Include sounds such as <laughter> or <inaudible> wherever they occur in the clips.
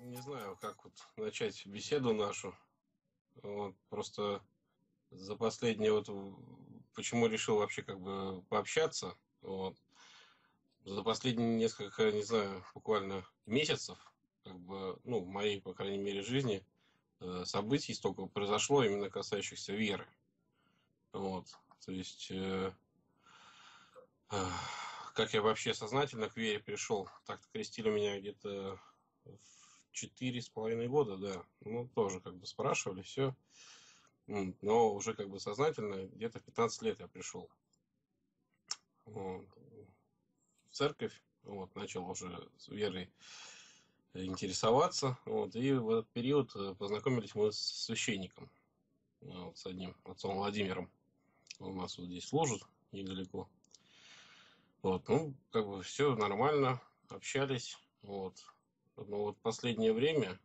Не знаю, как вот начать беседу нашу. Вот, просто за последнее вот почему решил вообще как бы пообщаться. Вот. За последние несколько, не знаю, буквально месяцев, как бы, ну, в моей, по крайней мере, жизни, э, событий столько произошло, именно касающихся веры. Вот. То есть, э, э, как я вообще сознательно к вере пришел, так-то крестили меня где-то в четыре с половиной года, да. Ну, тоже как бы спрашивали, все. Но уже как бы сознательно где-то 15 лет я пришел в церковь, вот, начал уже с верой интересоваться. Вот, и в этот период э, познакомились мы с священником, вот, с одним отцом Владимиром. Он у нас вот здесь служит недалеко. Вот, ну, как бы все нормально, общались. Вот. Но вот последнее время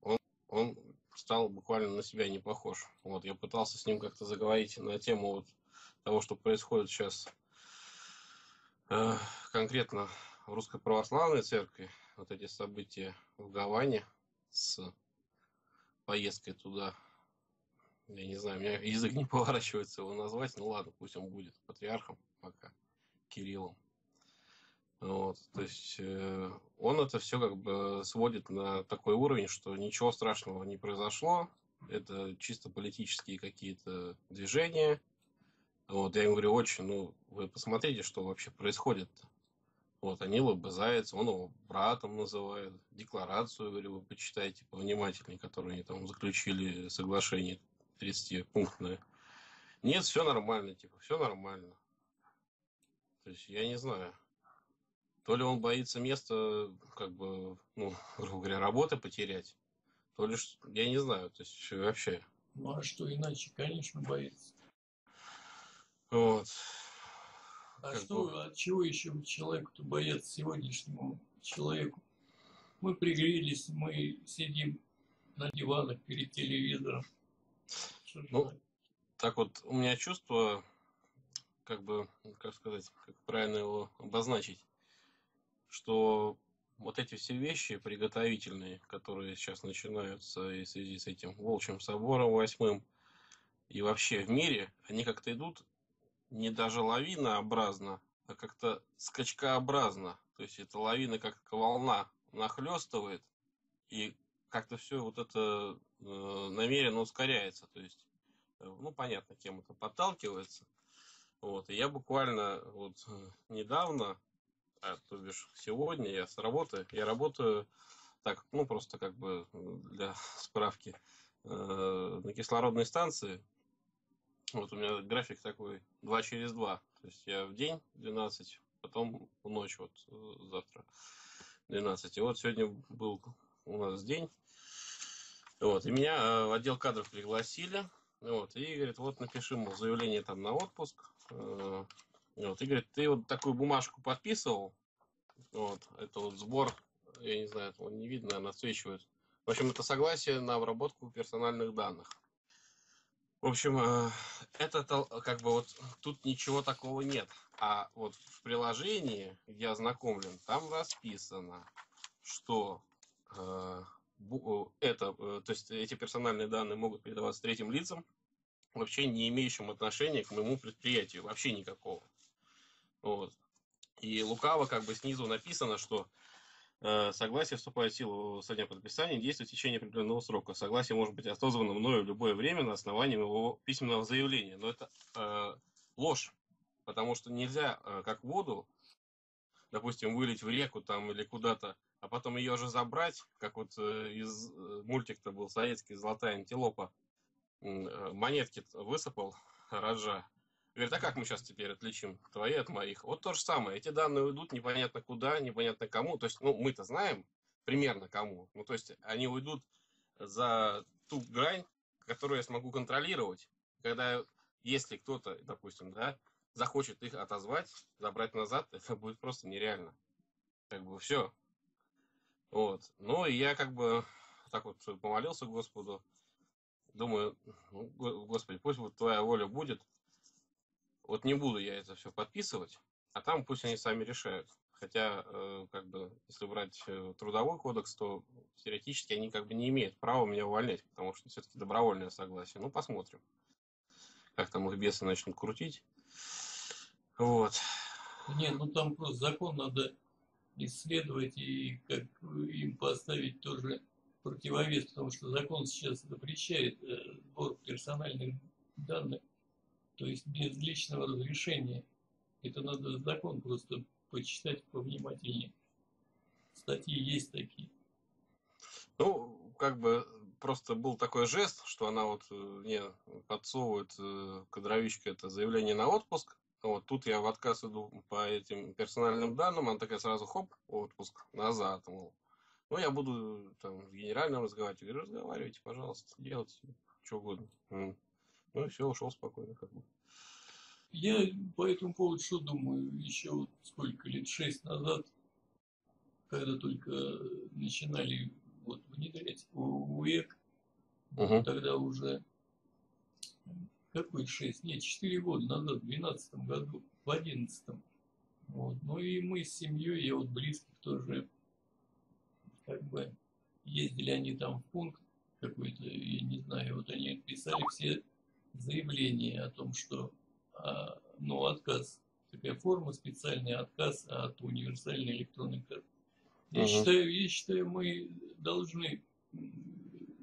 он, он стал буквально на себя не похож. Вот, я пытался с ним как-то заговорить на тему вот того, что происходит сейчас э, конкретно в Русской Православной Церкви, вот эти события в Гаване с поездкой туда. Я не знаю, у меня язык не <laughs> поворачивается его назвать, ну ладно, пусть он будет патриархом пока, Кириллом. Вот, то есть э, он это все как бы сводит на такой уровень, что ничего страшного не произошло, это чисто политические какие-то движения. Вот, я ему говорю, очень, ну, вы посмотрите, что вообще происходит. Вот, они лобызаются, он его братом называет, декларацию, говорю, вы почитайте повнимательнее, которую они там заключили соглашение 30-пунктное. Нет, все нормально, типа, все нормально. То есть, я не знаю то ли он боится места, как бы, ну, <laughs> грубо говоря, работы потерять, то ли, я не знаю, то есть вообще. Ну, а что иначе, конечно, боится. Вот. А как что, бы... от чего еще человеку-то бояться сегодняшнему человеку? Мы пригрелись, мы сидим на диванах перед телевизором. ну, так вот, у меня чувство, как бы, как сказать, как правильно его обозначить что вот эти все вещи приготовительные, которые сейчас начинаются в связи с этим Волчьим собором восьмым, и вообще в мире, они как-то идут не даже лавинообразно, а как-то скачкообразно. То есть это лавина как волна нахлестывает, и как-то все вот это э, намеренно ускоряется. То есть, э, ну, понятно, кем это подталкивается. Вот. И я буквально вот э, недавно а, то бишь сегодня я с работы, я работаю так, ну просто как бы для <laughs> справки, э, на кислородной станции. Вот у меня график такой 2 через 2. То есть я в день 12, потом в ночь вот э, завтра 12. И вот сегодня был у нас день. Вот, и меня э, в отдел кадров пригласили. Вот, и говорит, вот напиши, мол, заявление там на отпуск. Э, вот, и говорит, ты вот такую бумажку подписывал, вот, это вот сбор, я не знаю, этого не видно, она отсвечивает. В общем, это согласие на обработку персональных данных. В общем, э, это как бы вот тут ничего такого нет. А вот в приложении, где ознакомлен, там расписано, что э, э, это, то есть эти персональные данные могут передаваться третьим лицам, вообще не имеющим отношения к моему предприятию, вообще никакого. Вот. И лукаво как бы снизу написано, что э, согласие вступает в силу со дня подписания действует в течение определенного срока. Согласие может быть отозвано мною в любое время на основании моего письменного заявления. Но это э, ложь, потому что нельзя, э, как воду, допустим, вылить в реку там или куда-то, а потом ее же забрать, как вот э, из э, мультик-то был советский «Золотая антилопа», э, монетки высыпал, рожа, Говорит, а как мы сейчас теперь отличим твои от моих? Вот то же самое. Эти данные уйдут непонятно куда, непонятно кому. То есть, ну, мы-то знаем примерно кому. Ну, то есть, они уйдут за ту грань, которую я смогу контролировать. Когда, если кто-то, допустим, да, захочет их отозвать, забрать назад, <laughs> это будет просто нереально. Как бы все. Вот. Ну, и я как бы так вот помолился Господу. Думаю, ну, Господи, пусть вот твоя воля будет. Вот не буду я это все подписывать, а там пусть они сами решают. Хотя, э, как бы, если брать э, трудовой кодекс, то теоретически они как бы не имеют права меня увольнять, потому что все-таки добровольное согласие. Ну, посмотрим, как там их бесы начнут крутить. Вот. Нет, ну там просто закон надо исследовать и как им поставить тоже противовес, потому что закон сейчас запрещает э, сбор персональных данных, то есть без личного разрешения. Это надо закон просто почитать повнимательнее. Статьи есть такие. Ну, как бы просто был такой жест, что она вот э, мне подсовывает э, кадровичка это заявление на отпуск. Вот тут я в отказ иду по этим персональным данным, она такая сразу хоп, отпуск назад, мол. Ну, я буду там в генеральном разговаривать. Говорю, разговаривайте, пожалуйста, делайте что угодно. Ну и все, ушел спокойно как бы. Я по этому поводу что думаю, еще вот сколько лет, шесть назад, когда только начинали вот внедрять УЭК, угу. тогда уже какой шесть, нет, четыре года назад, в двенадцатом году, в одиннадцатом. Вот. Ну и мы с семьей, я вот близких тоже, как бы, ездили они там в пункт какой-то, я не знаю, вот они писали все заявления о том, что а, ну, отказ, такая форма специальный, отказ от универсальной электронной карты. Я, uh-huh. считаю, я считаю, мы должны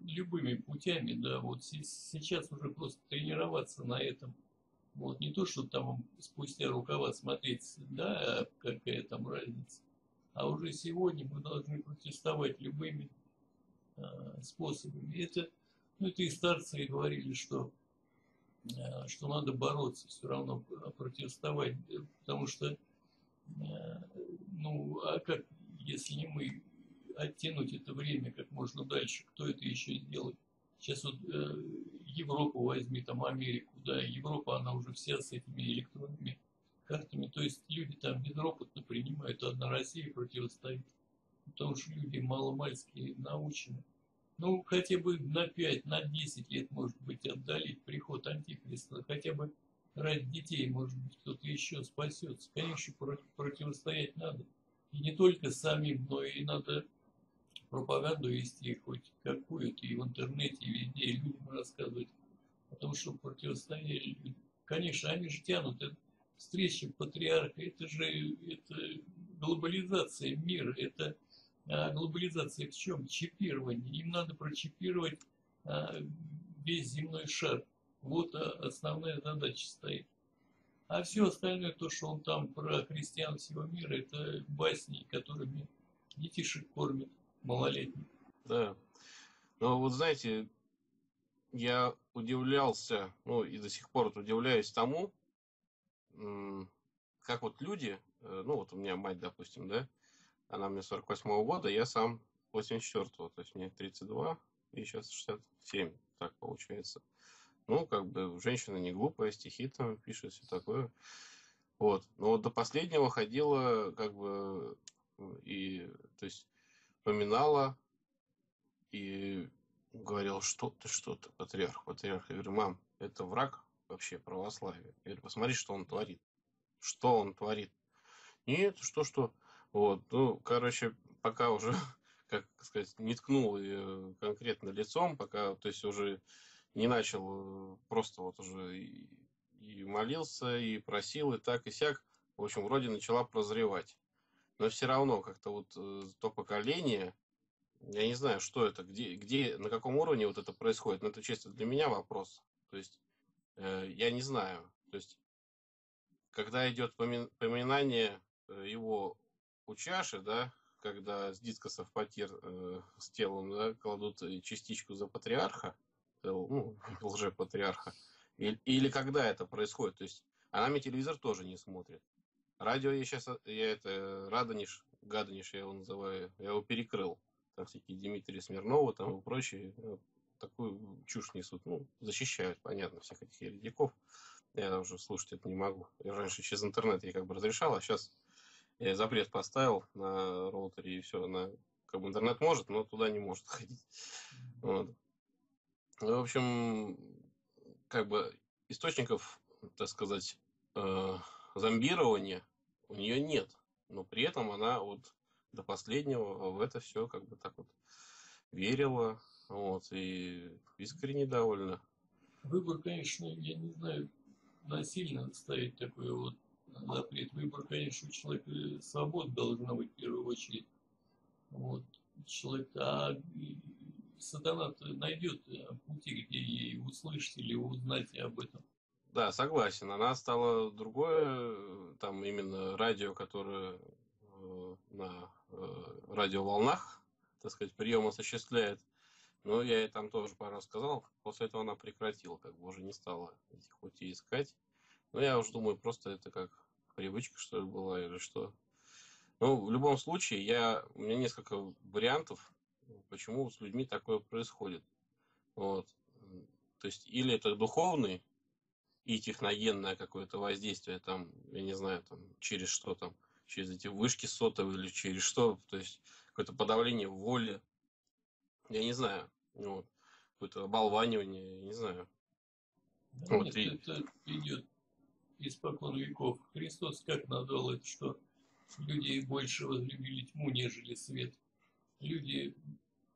любыми путями, да, вот сейчас уже просто тренироваться на этом. Вот не то, что там спустя рукава смотреть, да, какая там разница, а уже сегодня мы должны протестовать любыми э, способами. Это, ну, это и старцы говорили, что что надо бороться, все равно протестовать, потому что, э, ну, а как, если не мы, оттянуть это время как можно дальше, кто это еще сделает? Сейчас вот э, Европу возьми, там Америку, да, Европа, она уже вся с этими электронными картами, то есть люди там безропотно принимают, одна Россия противостоит, потому что люди маломальски научены ну, хотя бы на 5, на 10 лет, может быть, отдалить приход Антихриста, хотя бы ради детей, может быть, кто-то еще спасется. Конечно, противостоять надо. И не только самим, но и надо пропаганду вести хоть какую-то и в интернете, и везде, и людям рассказывать о том, что противостояли люди. Конечно, они же тянут. Это встреча патриарха, это же это глобализация мира, это а глобализация в чем? Чипирование. Им надо прочипировать а, весь земной шар. Вот а, основная задача стоит. А все остальное, то, что он там про христиан всего мира, это басни, которыми детишек кормят малолетних. Да. Но вот знаете, я удивлялся, ну и до сих пор удивляюсь тому, как вот люди, э, ну вот у меня мать, допустим, да, она мне 48-го года, я сам 84-го, то есть мне 32 и сейчас 67, так получается. Ну, как бы женщина не глупая, стихи там пишет, все такое. Вот. Но вот до последнего ходила, как бы, и, то есть, поминала и говорил, что ты, что ты, патриарх, патриарх. Я говорю, мам, это враг вообще православия. Я говорю, посмотри, что он творит. Что он творит. Нет, что, что. Вот, ну, короче, пока уже, <laughs> как сказать, не ткнул ее конкретно лицом, пока, то есть уже не начал, э, просто вот уже и, и молился, и просил, и так, и сяк, в общем, вроде начала прозревать. Но все равно как-то вот э, то поколение, я не знаю, что это, где, где, на каком уровне вот это происходит, но это чисто для меня вопрос. То есть, э, я не знаю. То есть, когда идет поминание э, его у чаши, да, когда с дискосов потер э, с телом, да, кладут частичку за патриарха, э, ну, <laughs> лже-патриарха, или, или когда это происходит, то есть она мне телевизор тоже не смотрит. Радио я сейчас, я это, Радониш, Гадониш я его называю, я его перекрыл. Там всякие Дмитрий Смирнова там и прочие э, такую чушь несут. Ну, защищают, понятно, всех этих еретиков. Я уже слушать это не могу. Я раньше через интернет я как бы разрешал, а сейчас я запрет поставил на роутере и все. На, как бы интернет может, но туда не может <laughs> ходить. Вот. Ну, в общем, как бы источников, так сказать, э, зомбирования у нее нет. Но при этом она вот до последнего в это все как бы так вот верила, вот, и искренне довольна. Выбор, конечно, я не знаю, насильно ставить такой вот запрет. Выбор, конечно, у человека свобода должна быть в первую очередь. Вот. Человек, а сатана найдет пути, где ей услышать или узнать об этом. Да, согласен. Она стала другое, там именно радио, которое э, на э, радиоволнах, так сказать, прием осуществляет. Но я ей там тоже пару раз сказал, после этого она прекратила, как бы уже не стала этих путей искать. Но я уже думаю, просто это как привычка, что ли, была или что. Ну, в любом случае, я, у меня несколько вариантов, почему с людьми такое происходит. Вот. То есть, или это духовный и техногенное какое-то воздействие, там, я не знаю, там, через что там, через эти вышки сотовые или через что, то есть какое-то подавление воли, я не знаю, вот, какое-то оболванивание, я не знаю. Да, вот, нет, и... это идет испокон веков. Христос как назвал это, что люди больше возлюбили тьму, нежели свет. Люди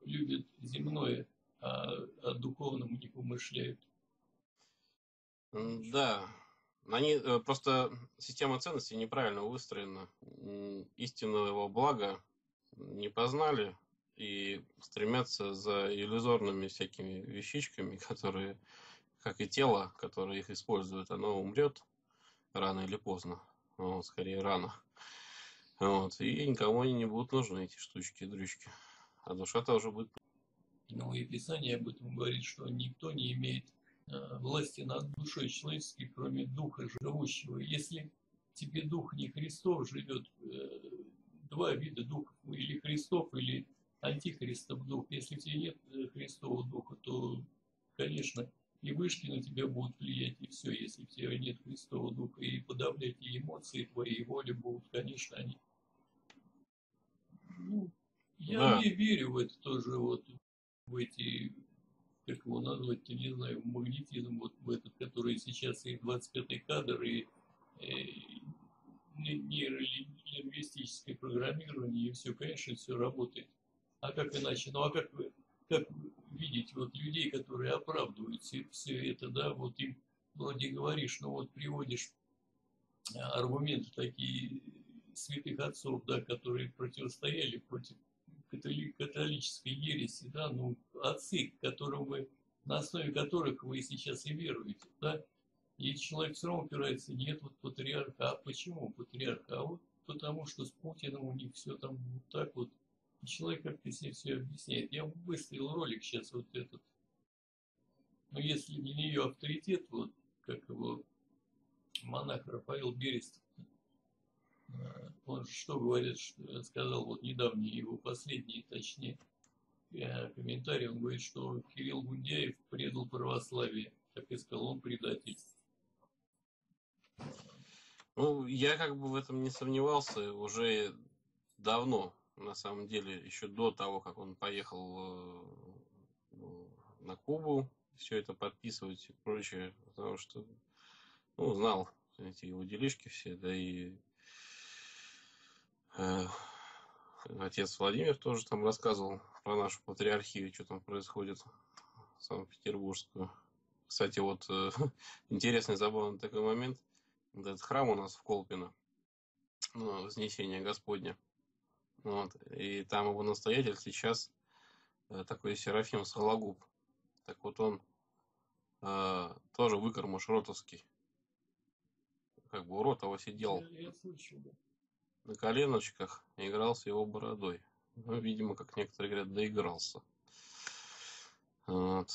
любят земное, а о духовном не помышляют. Да, они э, просто система ценностей неправильно выстроена. Истинного блага не познали и стремятся за иллюзорными всякими вещичками, <laughs> которые, как и тело, которое их использует, оно умрет рано или поздно. Вот, скорее рано. Вот, и никому они не будут нужны, эти штучки, дрючки. А душа тоже будет. Ну и Писание об этом говорит, что никто не имеет Э, власти над душой человеческой, кроме духа живущего. Если тебе дух не Христов живет, э, два вида духов, или Христов, или антихристов дух. Если тебе нет э, Христового духа, то, конечно, и вышки на тебя будут влиять, и все. Если у тебя нет Христового духа, и подавлять и эмоции твои, и воли будут, конечно, они... Ну, я да. не верю в это тоже, вот, в эти как его назвать-то, не знаю, магнетизм вот в этот, который сейчас и 25-й кадр, и, и нейролингвистическое программирование, и все, конечно, все работает. А как иначе? Ну, а как вы, как видеть вот людей, которые оправдывают все, это, да, вот им вроде говоришь, ну вот приводишь а, аргументы такие святых отцов, да, которые противостояли против католической ереси, да, ну, отцы, которым вы, на основе которых вы сейчас и веруете, да, и человек все равно упирается, нет вот патриарха, а почему патриарха? А вот потому что с Путиным у них все там вот так вот. Человек как-то себе все объясняет. Я выставил ролик сейчас вот этот. Но если для нее авторитет, вот как его монах Рафаил Берест он что говорит, что сказал вот недавний его последний, точнее, э, комментарий, он говорит, что Кирилл Гундяев предал православие, как и сказал, он предатель. Ну, я как бы в этом не сомневался уже давно, на самом деле, еще до того, как он поехал э, на Кубу, все это подписывать и прочее, потому что, ну, знал эти его делишки все, да и Э, отец Владимир тоже там рассказывал про нашу патриархию, что там происходит, Санкт-Петербургскую. Кстати, вот э, <laughs> интересный, забавный такой момент. Вот этот храм у нас в Колпино, ну, Вознесение Господня. Вот, и там его настоятель сейчас э, такой Серафим Сологуб. Так вот он э, тоже выкормыш ротовский. Как бы у Ротова сидел. На коленочках и играл с его бородой. Ну, видимо, как некоторые говорят, доигрался. Вот.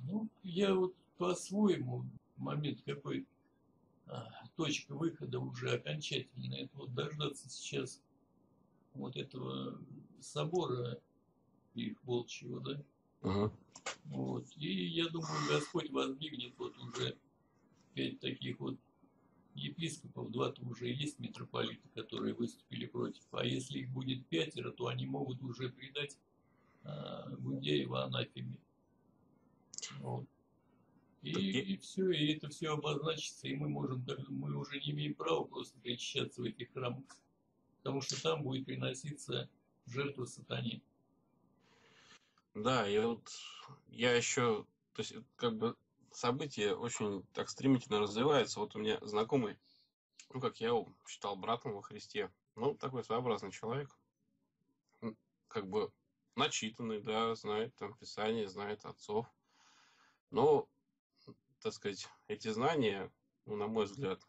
Ну, я вот по-своему момент какой точка выхода уже окончательно. Это вот дождаться сейчас вот этого собора их волчьего, да? Угу. Вот. И я думаю, Господь воздвигнет вот уже пять таких вот епископов, два-то уже есть митрополиты, которые выступили против. А если их будет пятеро, то они могут уже предать э, Гундеева анафеме. Вот. И, и все, и это все обозначится, и мы можем, мы уже не имеем права просто причащаться в этих храмах, потому что там будет приноситься жертва сатане. Да, и вот я еще, то есть как бы события очень так стремительно развиваются. Вот у меня знакомый, ну как я его считал братом во Христе, ну такой своеобразный человек, как бы начитанный, да, знает там Писание, знает отцов, но так сказать, эти знания, ну, на мой взгляд,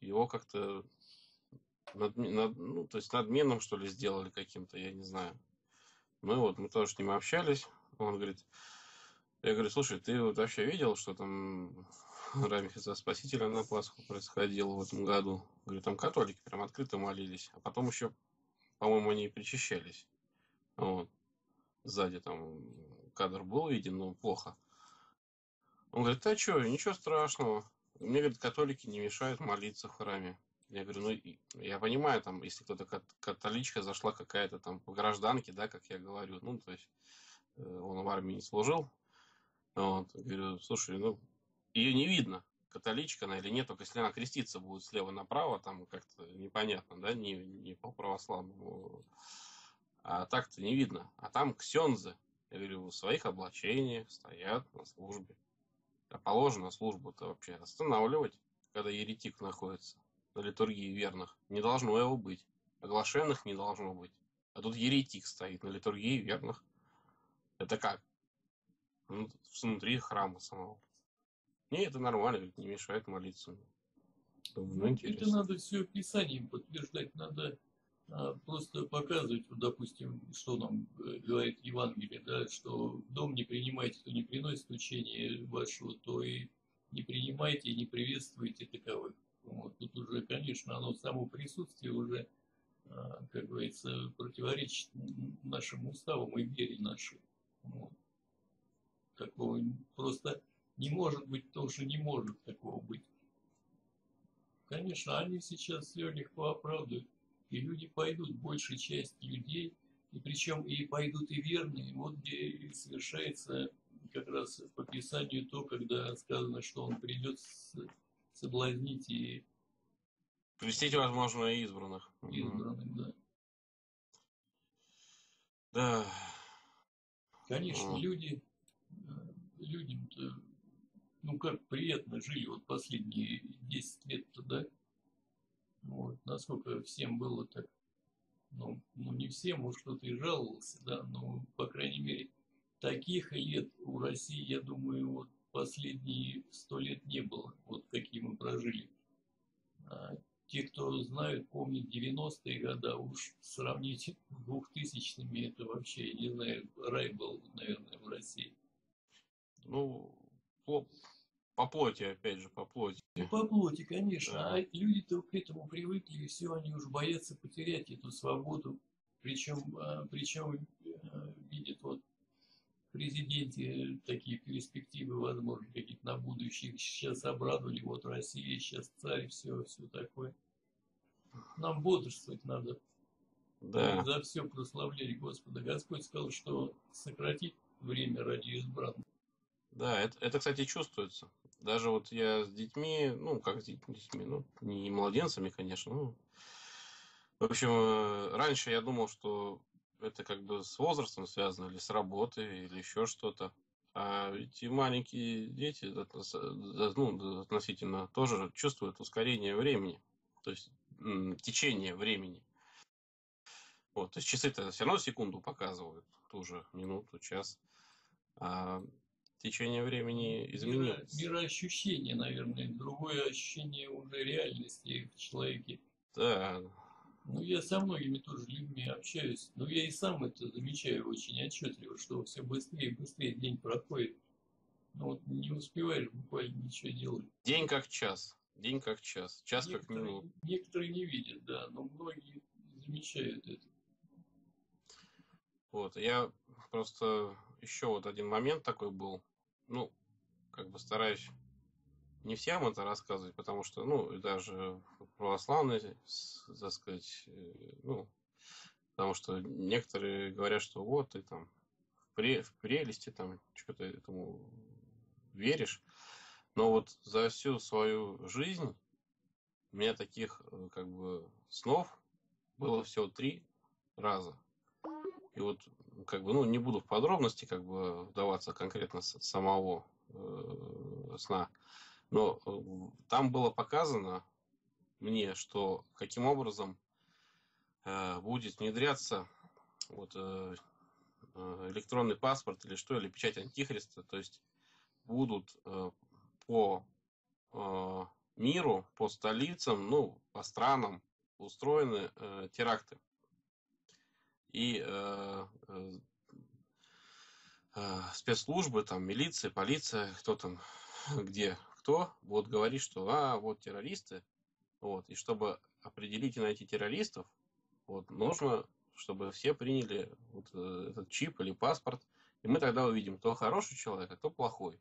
его как-то над, над, ну, то есть надменным, что ли, сделали каким-то, я не знаю. Мы вот, мы тоже с ним общались, он говорит, я говорю, слушай, ты вот вообще видел, что там <laughs> Раме Христа Спасителя на Пасху происходило в этом году? Говорю, там католики прям открыто молились, а потом еще, по-моему, они и причащались. Вот. Сзади там кадр был виден, но плохо. Он говорит, а что, ничего страшного. Мне, говорит, католики не мешают молиться в храме. Я говорю, ну, я понимаю, там, если кто-то католичка зашла какая-то там по гражданке, да, как я говорю, ну, то есть э, он в армии не служил. Вот, говорю, слушай, ну, ее не видно, католичка она или нет, только если она креститься будет слева направо, там как-то непонятно, да, не, не по православному. А так-то не видно. А там ксензы, я говорю, в своих облачениях стоят на службе. А положено службу-то вообще останавливать, когда еретик находится на литургии верных. Не должно его быть. Оглашенных не должно быть. А тут еретик стоит на литургии верных. Это как? Ну, внутри храма самого. Не, это нормально, не мешает молиться. Думаю, ну, это надо все писанием подтверждать, надо а, просто показывать, вот, допустим, что нам э, говорит Евангелие, да, что дом не принимайте, кто не приносит учение вашего, то и не принимайте и не приветствуйте таковых. Вот, тут уже, конечно, оно само присутствие уже, а, как говорится, противоречит нашим уставам и вере нашей. Вот. Такого просто не может быть, потому что не может такого быть. Конечно, они сейчас все легко оправдывают и люди пойдут, большая часть людей, и причем и пойдут и верные, вот где совершается как раз по Писанию то, когда сказано, что он придет соблазнить и Крестить, возможно, и избранных. Избранных, да. Да. Конечно, mm. люди, э, людям-то, ну как приятно жили вот последние 10 лет-то, да? Вот, насколько всем было так, ну, ну не всем, может кто-то и жаловался, да, но, по крайней мере, таких лет у России, я думаю, вот последние сто лет не было, вот какие мы прожили. А те, кто знают, помнят 90-е годы, уж сравнить с 2000-ми, это вообще, я не знаю, рай был, наверное, в России. Ну, по плоти, опять же, по плоти. Ну, по плоти, конечно. А люди-то к этому привыкли, и все, они уже боятся потерять эту свободу. Причем, а, причем э, видят вот в президенте такие перспективы, возможно, какие-то на будущее. Сейчас обрадовали, вот Россия, сейчас царь, все, все такое. Нам бодрствовать надо. Да. За все прославлять Господа. Господь сказал, что сократить время ради избранных. Да, это, это, кстати, чувствуется. Даже вот я с детьми, ну, как с детьми, ну, не младенцами, конечно, ну, в общем, э, раньше я думал, что это как бы с возрастом связано, или с работой, или еще что-то. А эти маленькие дети ну, относительно тоже чувствуют ускорение времени, то есть течение времени. Вот, то есть часы-то все равно секунду показывают, ту же минуту, час. А течение времени изменилось. Мироощущение, наверное, другое ощущение уже реальности в человеке. Да. Ну, я со многими тоже людьми общаюсь, но я и сам это замечаю очень отчетливо, что все быстрее и быстрее день проходит. Ну, вот не успеваешь буквально ничего делать. День как час. День как час. Час некоторые, как минут. Некоторые не видят, да, но многие замечают это. Вот, я просто еще вот один момент такой был ну, как бы стараюсь не всем это рассказывать, потому что, ну, даже православные, так сказать, э, ну, потому что некоторые говорят, что вот ты там в, пре в прелести там что-то этому веришь. Но вот за всю свою жизнь у меня таких э, как бы снов было всего три раза. И вот как бы, ну, не буду в подробности как бы вдаваться конкретно самого э, сна, но э, там было показано мне, что каким образом э, будет внедряться вот э, э электронный паспорт или что, или печать антихриста, то есть будут э, по э, миру, по столицам, ну, по странам устроены э, теракты. И э, э, э, спецслужбы, там, милиция, полиция, кто там, <laughs> где, кто, вот говорит, что, а, вот террористы, вот, и чтобы определить и найти террористов, вот, нужно, чтобы все приняли вот этот чип или паспорт, и мы тогда увидим, кто хороший человек, а кто плохой.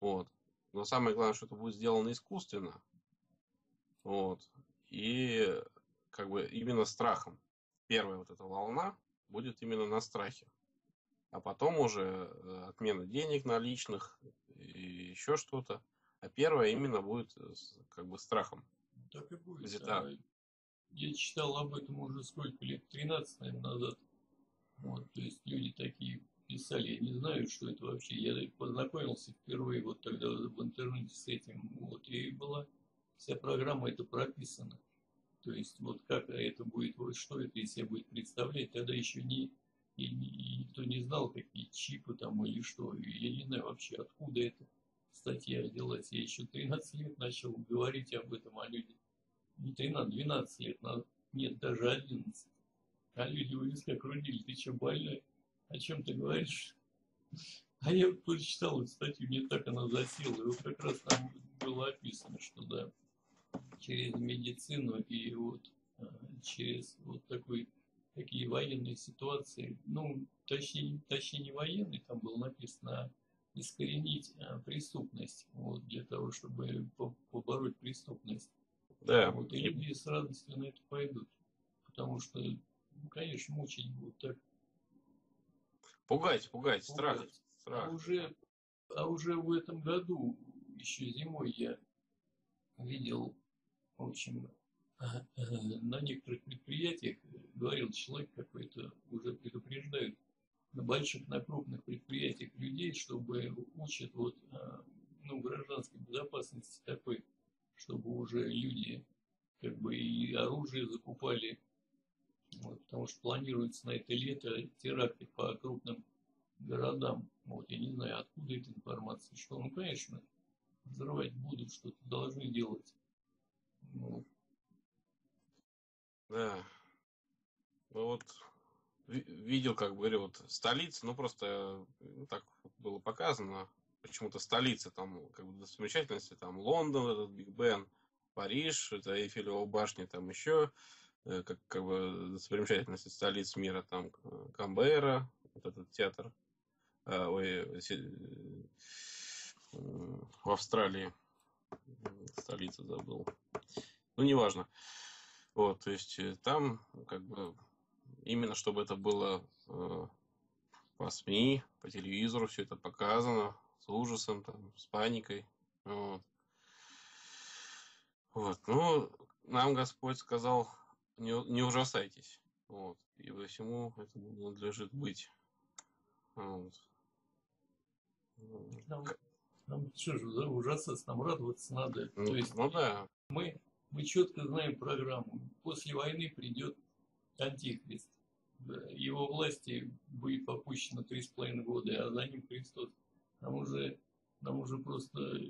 Вот. Но самое главное, что это будет сделано искусственно. Вот. И как бы именно страхом. Первая вот эта волна будет именно на страхе. А потом уже э, отмена денег наличных и еще что-то. А первая именно будет как бы страхом. Так и будет. Взята. А я читал об этом уже сколько лет, 13, наверное, назад. Вот, то есть люди такие писали, я не знаю, что это вообще. Я познакомился впервые вот тогда в интернете с этим, вот, и была вся программа это прописана. То есть вот как это будет, вот что это из себя будет представлять, тогда еще не, и, и никто не знал, какие чипы там или что. Я не знаю вообще, откуда эта статья взялась. Я еще 13 лет начал говорить об этом, а люди не 13, 12 лет, нет, даже 11. А люди у виска крутили, ты что, больной? о чем ты говоришь. А я прочитал эту статью, мне так она засела. И вот как раз там было описано, что да, через медицину и вот а, через вот такой, такие военные ситуации, ну, точнее, точнее не военные, там было написано, а искоренить а, преступность, вот, для того, чтобы побороть преступность. Да. Вот, и люди с радостью на это пойдут, потому что, ну, конечно, мучить будут так Пугать, пугать, страх. Пугать. страх. А уже, а уже в этом году, еще зимой, я видел, в общем, на некоторых предприятиях, говорил человек какой-то, уже предупреждают, на больших, на крупных предприятиях людей, чтобы учат вот, а, ну, гражданской безопасности такой, чтобы уже люди как бы и оружие закупали, вот, потому что планируется на это лето теракты по крупным городам. Вот, я не знаю, откуда эта информация, что, ну, конечно, взрывать будут, что-то должны делать. Да. Ну вот видел, как говорю, вот столица, ну просто ну, так было показано, почему-то столица, там, как бы, достопримечательности, там, Лондон, этот Биг Бен, Париж, это Эйфелева башня, там еще Э, как, как бы достопримечательности столиц мира, там Камбера, вот этот театр, а, ой, э, в Австралии, столица забыл. Ну, неважно. Вот, то есть э, там, как бы, именно чтобы это было э, по СМИ, по телевизору, все это показано, с ужасом, там, с паникой. Вот. Вот. Ну, нам Господь сказал не, не ужасайтесь. Вот. И во всему этому надлежит быть. Вот. Нам, нам что же, ужасаться, нам радоваться надо. Ну, То есть ну да. Мы, мы четко знаем программу. После войны придет антихрист. Его власти будет попущено три с половиной года, а за ним Христос. Нам уже, нам уже просто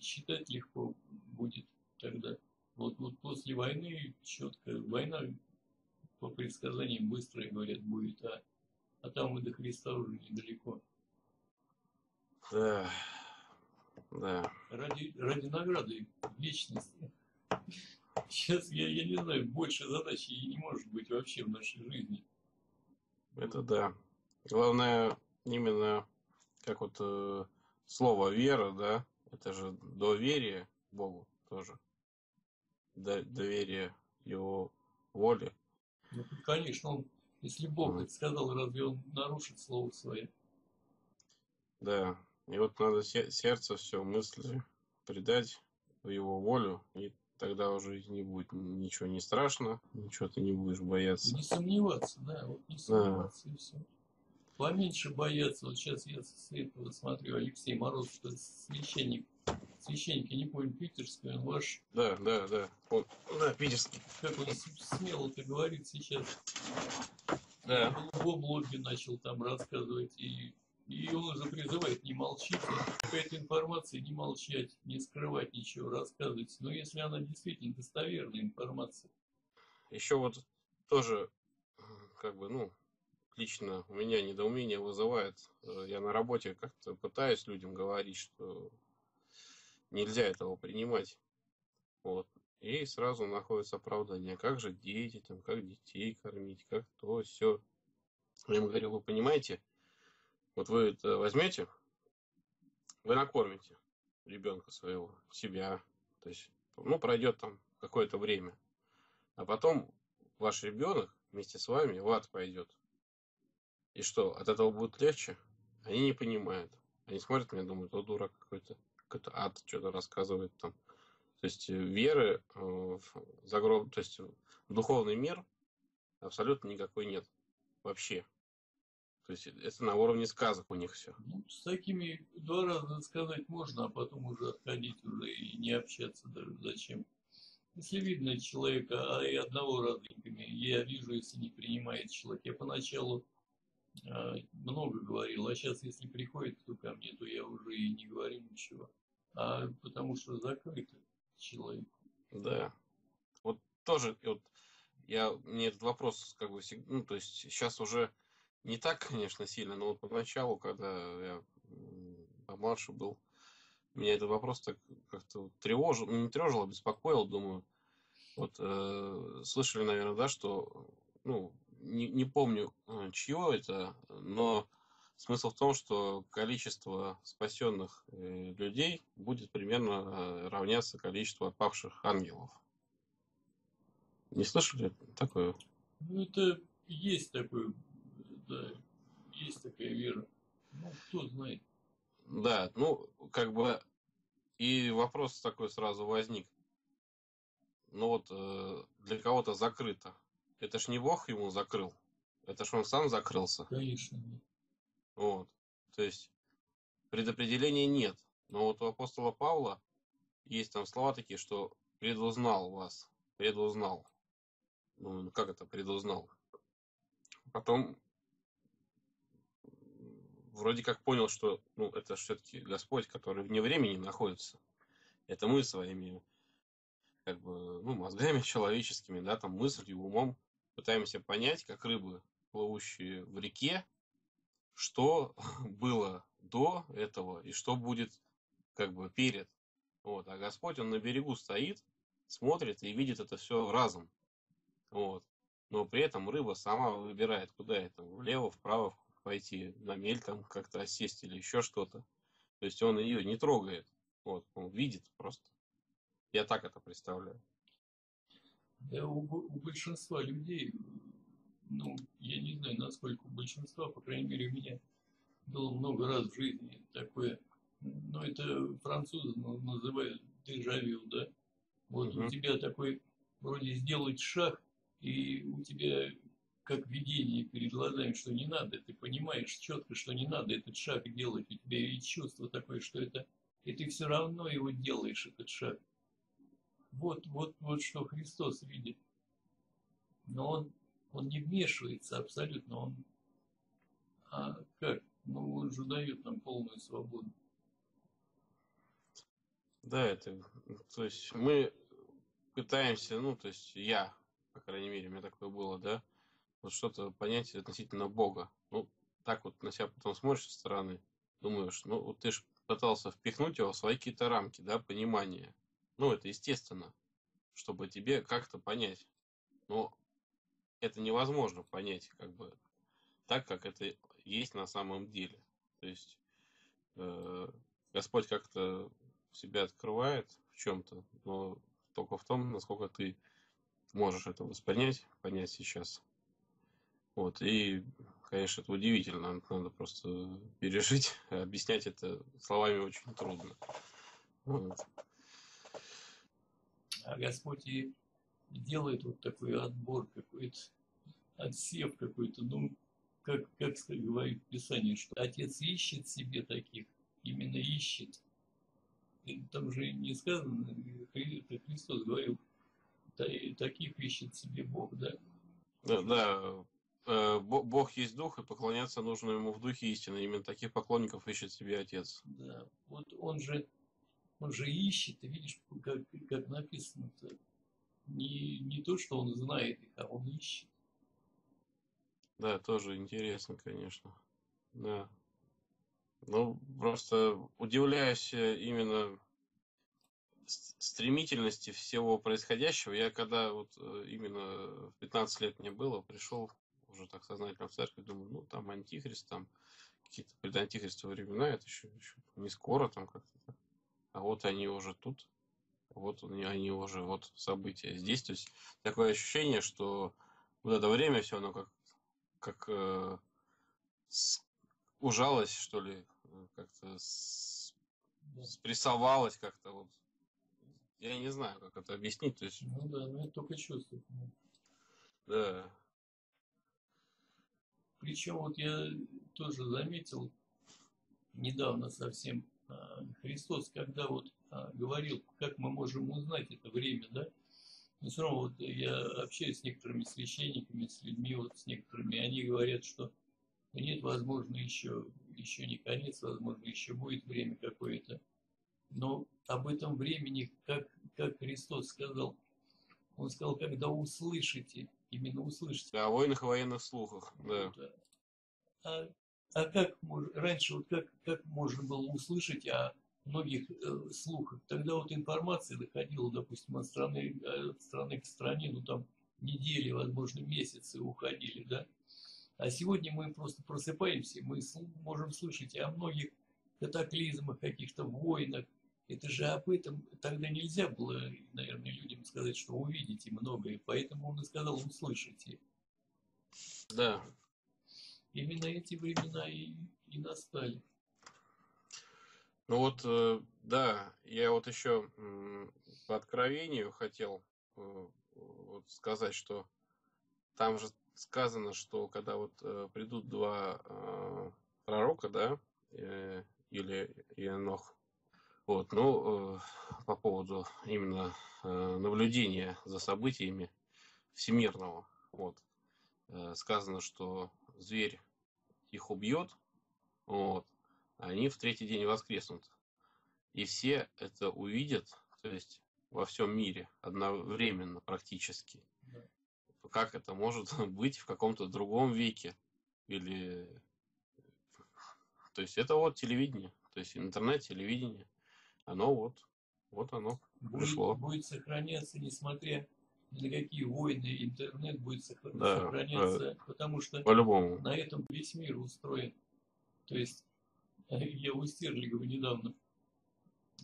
считать легко будет тогда. Вот, вот после войны четко, война по предсказаниям быстрая, говорят, будет, а, а там и до Христа уже недалеко. Да, да. Ради, ради награды вечности. Сейчас, я, я не знаю, больше задач и не может быть вообще в нашей жизни. Это да. Главное, именно как вот э, слово вера, да, это же доверие Богу тоже доверие его воле. Ну, конечно, он, если Бог это сказал, разве он нарушит слово свое? Да. И вот надо сердце, все, мысли предать в его волю, и тогда уже не будет ничего не страшно, ничего ты не будешь бояться. Не сомневаться, да, вот не сомневаться да. и все. Поменьше бояться. Вот сейчас я смотрю, Алексей Мороз, что священник, священник, я не помню, питерский, он ваш. Да, да, да, он, да, питерский. Как он смело это говорит сейчас. Да. В блоге начал там рассказывать и и он уже призывает, не молчите, какая-то информация, не молчать, не скрывать ничего, рассказывать. Но если она действительно достоверная информация. Еще вот тоже, как бы, ну, лично у меня недоумение вызывает. Э, я на работе как-то пытаюсь людям говорить, что нельзя этого принимать. Вот. И сразу находится оправдание. Как же дети, там, как детей кормить, как то, все. Я им говорю, вы понимаете, вот вы это возьмете, вы накормите ребенка своего, себя. То есть, ну, пройдет там какое-то время. А потом ваш ребенок вместе с вами в ад пойдет. И что, от этого будет легче? Они не понимают. Они смотрят на меня, думают, о, дурак какой-то, какой-то ад что-то рассказывает там. То есть э, веры э, в загроб, то есть в духовный мир абсолютно никакой нет. Вообще. То есть это на уровне сказок у них все. Ну, с такими два раза сказать можно, а потом уже отходить уже и не общаться даже зачем. Если видно человека, а и одного раза я вижу, если не принимает человек. Я поначалу э, много говорил, а сейчас, если приходит кто ко мне, то я уже и не говорю ничего. А потому что закрыто человек. Да. Вот тоже, вот я, мне этот вопрос, как бы, ну, то есть сейчас уже не так, конечно, сильно, но вот поначалу, когда я помладше был, меня этот вопрос так как-то тревожил, ну, не тревожил, а беспокоил, думаю. Вот э, слышали, наверное, да, что, ну, не, не помню, э, чье это, но смысл в том, что количество спасенных э, людей будет примерно э, равняться количеству отпавших ангелов. Не слышали такое? Ну, это есть такое да, есть такая вера. Ну, кто знает. Да, ну, как бы и вопрос такой сразу возник. Ну вот э, для кого-то закрыто. Это ж не Бог ему закрыл. Это ж он сам закрылся. Конечно. Вот. То есть предопределения нет. Но вот у апостола Павла есть там слова такие, что предузнал вас. Предузнал. Ну, как это предузнал? Потом вроде как понял, что ну, это все-таки Господь, который вне времени находится. Это мы своими как бы, ну, мозгами человеческими, да, там мыслью, умом пытаемся понять, как рыбы, плывущие в реке, что <laughs> было до этого и что будет как бы перед. Вот. А Господь, Он на берегу стоит, смотрит и видит это все разом. Вот. Но при этом рыба сама выбирает, куда это, влево, вправо, пойти на мель там как-то осесть или еще что-то. То есть он ее не трогает. Вот, он видит просто. Я так это представляю. Да, у, у большинства людей, ну, я не знаю, насколько у большинства, по крайней мере, у меня было много раз в жизни такое, ну, это французы называют дежавю, да? Вот угу. у тебя такой, вроде сделать шаг, и у тебя как видение перед глазами, что не надо, ты понимаешь четко, что не надо этот шаг делать, у тебя есть чувство такое, что это, и ты все равно его делаешь, этот шаг. Вот, вот, вот что Христос видит. Но он, он не вмешивается абсолютно, он, а как? Ну, он же дает нам полную свободу. Да, это, то есть мы пытаемся, ну, то есть я, по крайней мере, у меня такое было, да, вот что-то понять относительно Бога. Ну, так вот на себя потом смотришь со стороны, думаешь, ну, вот ты же пытался впихнуть его в свои какие-то рамки, да, понимания. Ну, это естественно, чтобы тебе как-то понять. Но это невозможно понять, как бы, так, как это есть на самом деле. То есть э, Господь как-то себя открывает в чем-то, но только в том, насколько ты можешь это воспринять, понять сейчас. Вот, и конечно, это удивительно. <laughs> Надо просто пережить. <laughs> Объяснять это словами очень трудно. Вот. А Господь и делает вот такой отбор какой-то, отсев какой-то, ну, как, как говорит Писание, что Отец ищет себе таких, именно ищет. И там же не сказано, Христос говорил, таких ищет себе Бог, да? Да, да. Э, Бог есть дух, и поклоняться нужно ему в духе истины. Именно таких поклонников ищет себе Отец. Да, вот он же, он же ищет, ты видишь, как, как написано-то. Не, не то, что он знает их, а он ищет. Да, тоже интересно, конечно. Да. Ну, просто удивляюсь э, именно стремительности всего происходящего. Я когда вот э, именно в 15 лет мне было, пришел уже так сознательно в церковь, думаю, ну там антихрист, там какие-то предантихристовые времена, это еще, еще не скоро там как-то. А вот они уже тут, вот они, уже вот события здесь. То есть такое ощущение, что вот это время все, оно как как э, с, ужалось, что ли, как-то с, спрессовалось как-то вот. Я не знаю, как это объяснить. То есть... Ну да, ну это только чувствовать. Да. Причем вот я тоже заметил недавно совсем а, Христос, когда вот а, говорил, как мы можем узнать это время, да, но все равно вот я общаюсь с некоторыми священниками, с людьми, вот с некоторыми, они говорят, что нет, возможно, еще, еще не конец, возможно, еще будет время какое-то. Но об этом времени, как, как Христос сказал, Он сказал, когда услышите, именно услышите. О войнах и военных слухах, да. да. А, а как раньше, вот как, как можно было услышать о многих э, слухах. Тогда вот информация доходила, допустим, от страны, э, от страны к стране, ну там недели, возможно, месяцы уходили, да. А сегодня мы просто просыпаемся, мы можем слышать о многих катаклизмах, каких-то войнах. Это же об этом тогда нельзя было, наверное, людям сказать, что увидите многое. Поэтому он и сказал, услышите. Да. Именно эти времена и, и настали. Ну вот, э, да, я вот еще по откровению хотел э, вот сказать, что там же сказано, что когда вот э, придут два пророка, да, или Иенох, вот, ну, по поводу именно наблюдения за событиями всемирного, вот, сказано, что зверь их убьет, вот, они в третий день воскреснут. И все это увидят, то есть во всем мире, одновременно практически. Да. Как это может <laughs> быть в каком-то другом веке? Или... То есть это вот телевидение, то есть интернет, телевидение. Оно вот, вот оно будет, пришло. Будет сохраняться, несмотря на какие войны, интернет будет сохраняться, да, потому что по-любому. на этом весь мир устроен. То есть я у Стерлигова недавно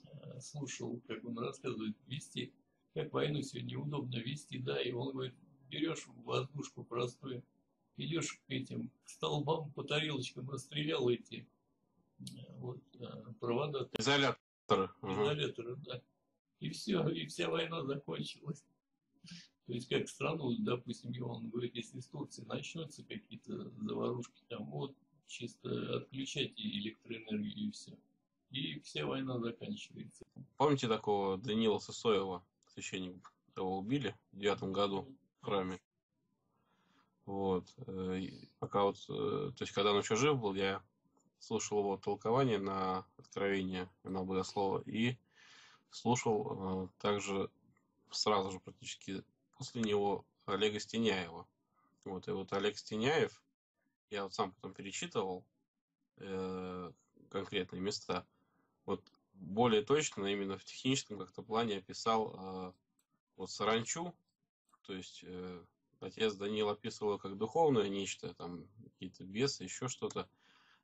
э, слушал, как он рассказывает, вести, как войну сегодня удобно вести, да, и он говорит, берешь воздушку простую, идешь к этим к столбам по тарелочкам, расстрелял эти э, вот, э, провода. Изоляторы. Изоляторы, угу. да. И все, и вся война закончилась. То есть, как страну, допустим, он говорит, если с Турции начнутся какие-то заварушки, там, вот, чисто отключайте электроэнергию и все. И вся война заканчивается. Помните такого Данила Сосоева, священник, его убили в девятом году в храме? Вот. Э, пока вот, э, то есть, когда он еще жив был, я слушал его толкование на откровение на богослова и слушал э, также сразу же практически после него Олега Стеняева. Вот, и вот Олег Стеняев, я вот сам потом перечитывал э, конкретные места. Вот более точно именно в техническом как-то плане описал э, вот саранчу, то есть э, отец Данил описывал как духовное нечто, там какие-то бесы, еще что-то.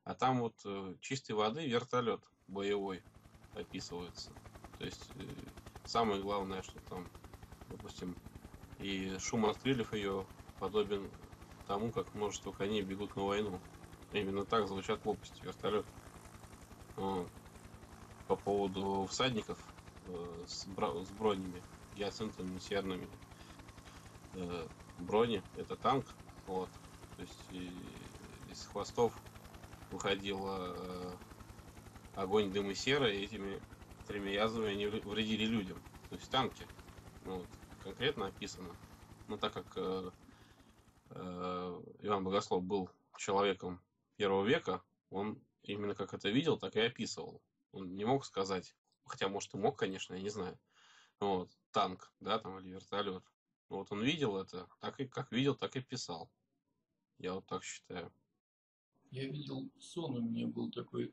А там вот э, чистой воды вертолет боевой описывается. То есть э, самое главное, что там, допустим, и шум расстрелев ее подобен тому, как множество коней бегут на войну. Именно так звучат лопасти вертолет. Вот. По поводу всадников э, с, бро- с бронями, гиацинтовыми, серными. Э, брони это танк, вот. То есть из хвостов выходила э, огонь, дым и сера, и этими тремя язвами они вре- вредили людям. То есть танки. Ну, вот, конкретно описано. Но так как э, э, Иван Богослов был человеком первого века, он именно как это видел, так и описывал. Он не мог сказать, хотя, может, и мог, конечно, я не знаю. Вот, танк, да, там, или вертолет. Вот он видел это, так и как видел, так и писал. Я вот так считаю. Я видел сон у меня был такой,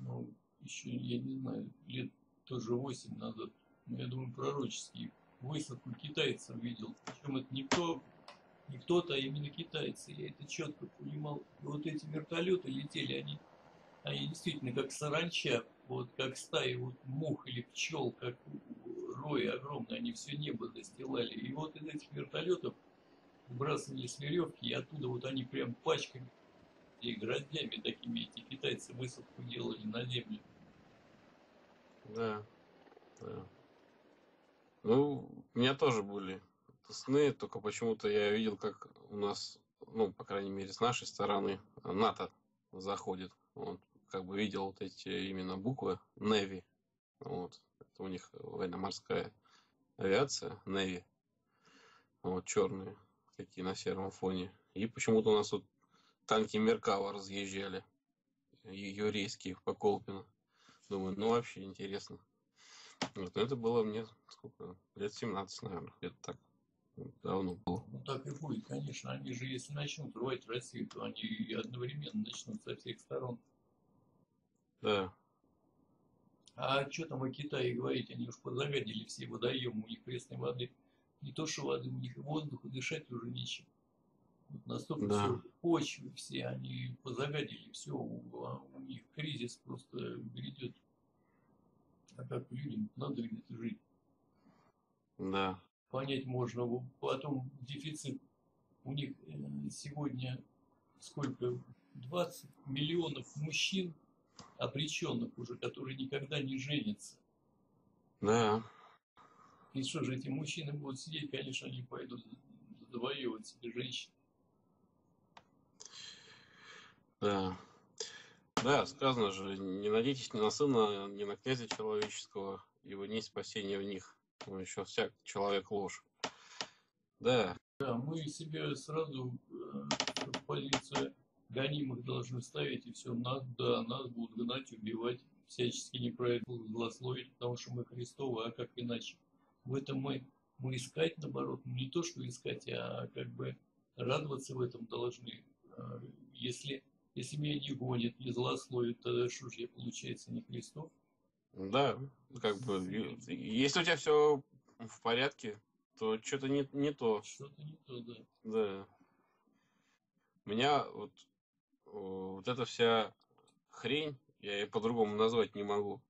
ну, еще, я не знаю, лет тоже восемь назад, но я думаю, пророческий. Высадку китайцев видел. Причем это никто, не кто-то, а именно китайцы. Я это четко понимал. И вот эти вертолеты летели, они, они действительно как саранча, вот как стаи вот мух или пчел, как рои огромные, они все небо застилали. И вот из этих вертолетов сбрасывали с веревки, и оттуда вот они прям пачками и гроздями такими эти китайцы высадку делали на землю. Да, да. Ну, у меня тоже были сны, только почему-то я видел, как у нас, ну, по крайней мере, с нашей стороны НАТО заходит. Вот, как бы видел вот эти именно буквы Navy. Вот, это у них военно-морская авиация, Navy. Вот, черные, такие на сером фоне. И почему-то у нас вот танки Меркава разъезжали, юрейские по Колпину. Думаю, ну вообще интересно. Вот, но это было мне сколько? Лет 17, наверное, где-то так. Давно было. Ну так и будет, конечно. Они же, если начнут рвать Россию, то они и одновременно начнут со всех сторон. Да, А что там о Китае говорить? Они уж позагадили все водоемы, у них пресной воды. Не то, что воды, у них воздуха дышать уже нечем. Настолько Да. все, почвы все, они позагадили все, у, а у них кризис просто грядет. А как людям надо где-то жить? да, понять можно. Потом дефицит у них э, сегодня сколько? 20 миллионов мужчин обреченных уже, которые никогда не женятся. да, И что же, эти мужчины будут сидеть, конечно, они пойдут завоевывать себе женщин. Да. Да, сказано же, не надейтесь ни на сына, ни на князя человеческого, ибо не спасение в них. Но еще всяк человек ложь. Да, Да, мы себе сразу э, в позицию гонимых должны ставить, и все, нас, да, нас будут гнать, убивать, всячески неправильно злословить, потому что мы Христовы, а как иначе? В этом мы, мы искать, наоборот, не то, что искать, а как бы радоваться в этом должны. Э, Если, если меня не гонят, не злословят, тогда что же я, получается, не Христов? да, как бы, если у тебя все в порядке, то что-то не, не то. Что-то не то, да. Да. У меня вот, вот эта вся хрень, я ее по-другому назвать не могу.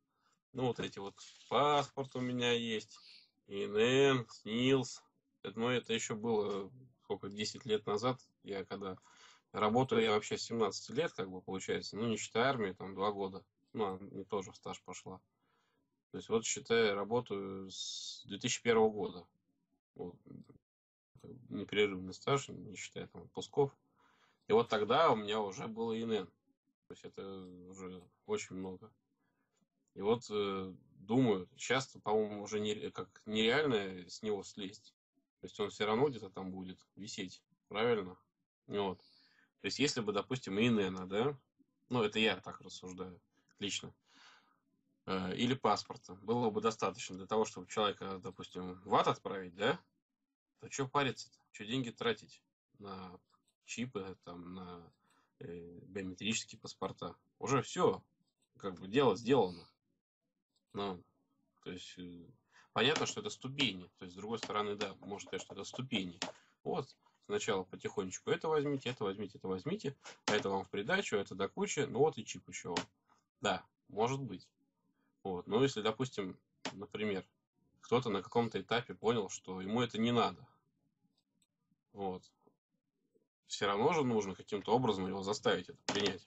Ну, вот эти вот паспорт у меня есть, ИНН, СНИЛС. Это, ну, это еще было, сколько, 10 лет назад. Я когда работаю, я вообще с 17 лет, как бы, получается. Ну, не считая армии, там, два года. Ну, а не тоже в стаж пошла. То есть, вот, считай, работаю с 2001 года. Вот. Непрерывный стаж, не считая там отпусков. И вот тогда у меня уже было ИНН. То есть это уже очень много. И вот э, думаю, сейчас, по-моему, уже не, как нереально с него слезть. То есть он все равно где-то там будет висеть. Правильно? Вот. То есть если бы, допустим, ИНН, да, ну это я так рассуждаю лично, э, или паспорта, было бы достаточно для того, чтобы человека, допустим, в ад отправить, да, то что париться-то? Что деньги тратить на чипы, там, на э, биометрические паспорта? Уже все, как бы дело сделано. Ну, то есть, э, понятно, что это ступени. То есть, с другой стороны, да, можно сказать, что это ступени. Вот, сначала потихонечку это возьмите, это возьмите, это возьмите, а это вам в придачу, это до кучи, ну вот и чип еще. вам. Да, может быть. Вот. Но если, допустим, например, кто-то на каком-то этапе понял, что ему это не надо. Вот. все равно же нужно каким-то образом его заставить это принять.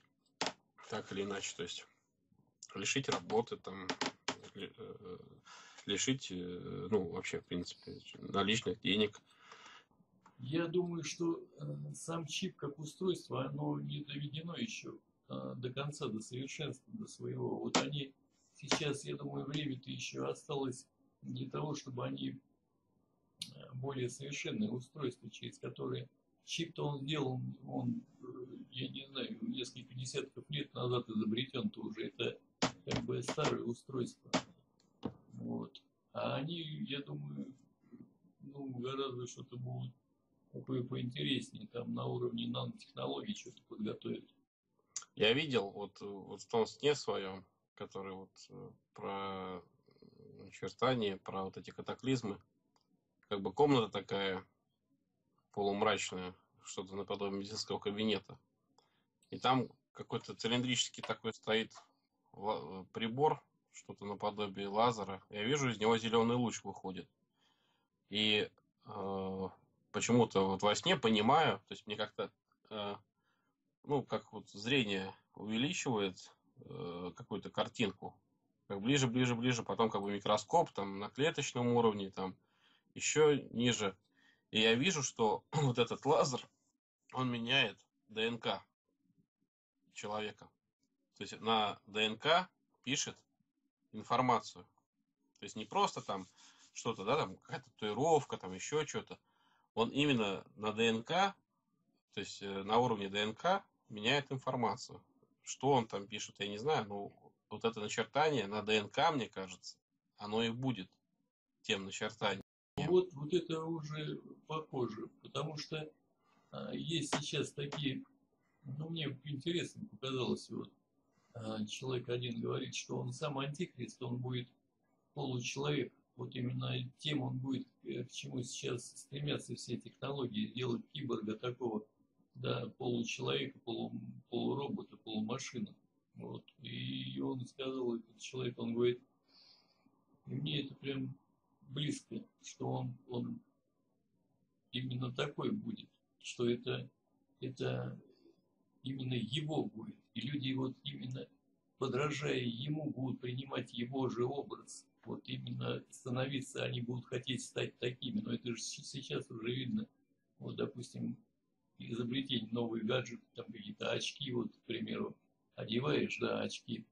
Так или иначе, то есть лишить работы, там, э, лишить, э, ну, вообще, в принципе, наличных денег. Я думаю, что э, сам чип как устройство, оно не доведено еще до конца, до совершенства, до своего. Вот они сейчас, я думаю, время-то еще осталось для того, чтобы они более совершенные устройства, через которые чип-то он сделал, он, я не знаю, несколько десятков лет назад изобретен-то уже. Это как бы старое устройство. Вот. А они, я думаю, ну, гораздо что-то будут поинтереснее, там на уровне нанотехнологий что-то подготовить. Я видел вот, вот в том сне своем, который вот э, про очертания, про вот эти катаклизмы, как бы комната такая полумрачная, что-то наподобие медицинского кабинета. И там какой-то цилиндрический такой стоит прибор, что-то наподобие лазера. Я вижу, из него зеленый луч выходит. И э, почему-то вот во сне понимаю, то есть мне как-то, э, ну, как вот зрение увеличивает э, какую-то картинку. Как ближе, ближе, ближе, потом как бы микроскоп там на клеточном уровне, там еще ниже. И я вижу, что <clears throat> вот этот лазер, он меняет ДНК человека. То есть на ДНК пишет информацию. То есть не просто там что-то, да, там какая-то татуировка, там еще что-то. Он именно на ДНК, то есть э, на уровне ДНК меняет информацию. Что он там пишет, я не знаю, но вот это начертание на ДНК, мне кажется, оно и будет тем начертанием. Вот, вот это уже похоже, потому что а, есть сейчас такие, ну мне интересно показалось, вот а, человек один говорит, что он сам антихрист, он будет получеловек. Вот именно тем он будет, э, к чему сейчас стремятся все технологии, сделать киборга такого, да, получеловека, полу, полуробота, полумашина. Вот. И он сказал, этот человек, он говорит, мне это прям близко, что он, он именно такой будет, что это, это именно его будет. И люди вот именно подражая ему будут принимать его же образ. Вот именно становиться, они будут хотеть стать такими. Но это же сейчас уже видно. Вот, допустим, изобретение новых гаджетов, там какие-то очки, вот, к примеру, одеваешь, да, очки,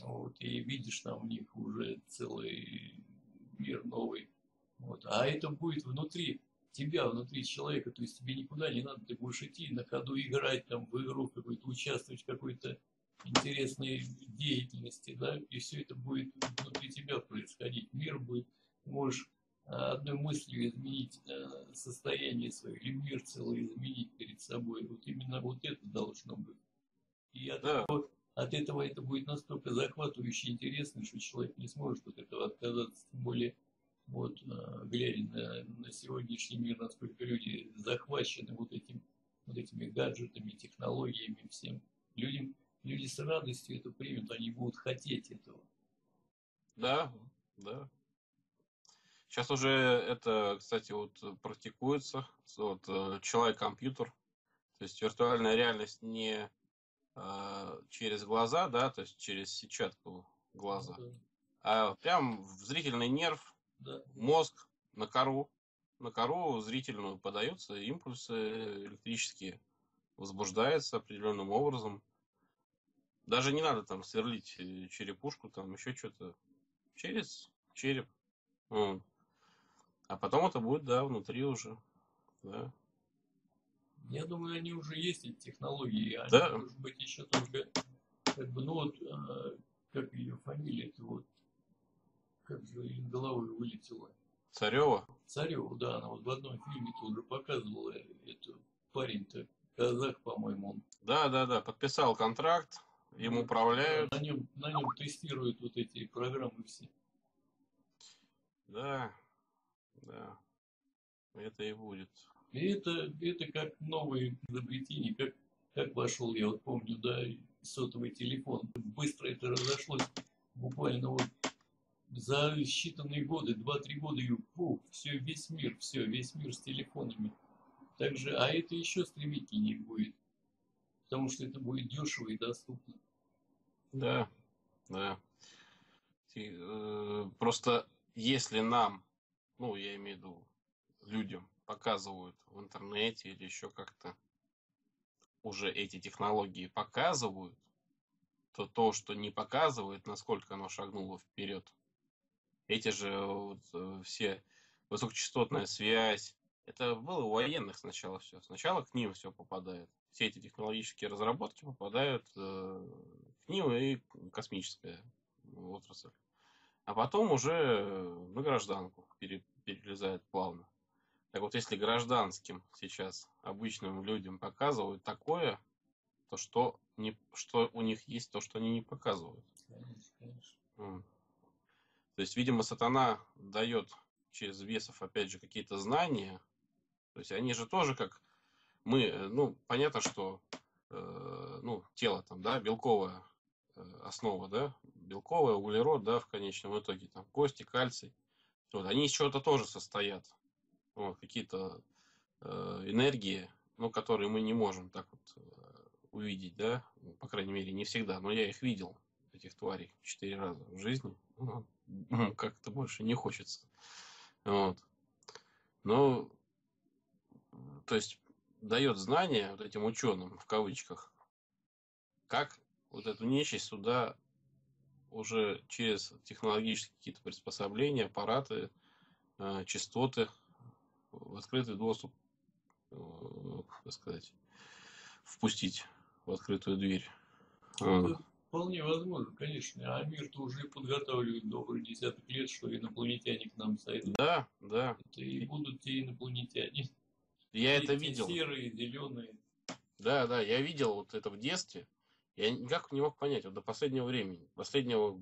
вот, и видишь там у них уже целый мир новый. Вот. А это будет внутри тебя, внутри человека, то есть тебе никуда не надо, ты будешь идти на ходу играть там в игру какую-то, участвовать в какой-то интересной деятельности, да, и все это будет внутри тебя происходить. Мир будет, можешь а, одной мыслью изменить а, состояние свое, или мир целый изменить перед собой. Вот именно вот это должно быть. И от, да. этого, от этого это будет настолько захватывающе интересно, что человек не сможет от этого отказаться, тем более вот, а, глядя на, на сегодняшний мир, насколько люди захвачены вот, этим, вот этими гаджетами, технологиями, всем. Людям, люди с радостью это примут, они будут хотеть этого. Да, да. Сейчас уже это, кстати, вот практикуется. Вот, э, человек-компьютер. То есть виртуальная реальность не э, через глаза, да, то есть через сетчатку глаза, да. а прям в зрительный нерв да. мозг на кору, на кору зрительную подаются импульсы электрические, возбуждается определенным образом. Даже не надо там сверлить э, черепушку, там еще что-то. Через череп. Вот. А потом это будет, да, внутри уже. Да. Я думаю, они уже есть, эти технологии. Они, да. может быть, еще только, как бы, ну вот, а, как ее фамилия, это вот, как же из головы вылетела. Царева? Царева, да, она вот в одном фильме тоже показывала эту парень-то, казах, по-моему, он. Да, да, да, подписал контракт, им управляют. На нем, на нем тестируют вот эти программы все. Да, да, это и будет. И это, это как новые изобретения, как, как вошел, я вот помню, да, сотовый телефон. Быстро это разошлось, буквально вот за считанные годы, 2-3 года, и фу, все, весь мир, все, весь мир с телефонами. Также, а это еще стремительнее будет, потому что это будет дешево и доступно. Да, да. Э, просто если нам, ну, я имею в виду, людям показывают в интернете или еще как-то уже эти технологии показывают, то то, что не показывает, насколько оно шагнуло вперед. Эти же вот, э, все высокочастотная связь, это было у военных сначала все. Сначала к ним все попадает. Все эти технологические разработки попадают э, к ним и космическая отрасль. А потом уже на гражданку перелезает плавно. Так вот, если гражданским сейчас, обычным людям показывают такое, то что, не, что у них есть, то, что они не показывают. Конечно, конечно. То есть, видимо, сатана дает через весов, опять же, какие-то знания. То есть они же тоже как мы, э, ну, понятно, что э, ну, тело там, да, белковая э, основа, да, белковая, углерод, да, в конечном итоге, там, кости, кальций. Вот, они из чего-то тоже состоят вот, какие-то э, энергии, ну, которые мы не можем так вот э, увидеть, да, ну, по крайней мере, не всегда, но я их видел, этих тварей, четыре раза в жизни, ну, <laughs> как-то больше не хочется, вот. Но, то есть, дает знания вот этим ученым, в кавычках, как вот эту нечисть сюда уже через технологические какие-то приспособления, аппараты, э, частоты в открытый доступ, э, так сказать, впустить в открытую дверь. Ну, это вполне возможно, конечно. А мир-то уже подготавливает добрый десяток лет, что инопланетяне к нам сойдут. Да, да. Это и будут те инопланетяне. Я это видел. Серые, зеленые. Да, да, я видел вот это в детстве. Я никак не мог понять, вот до последнего времени, последнего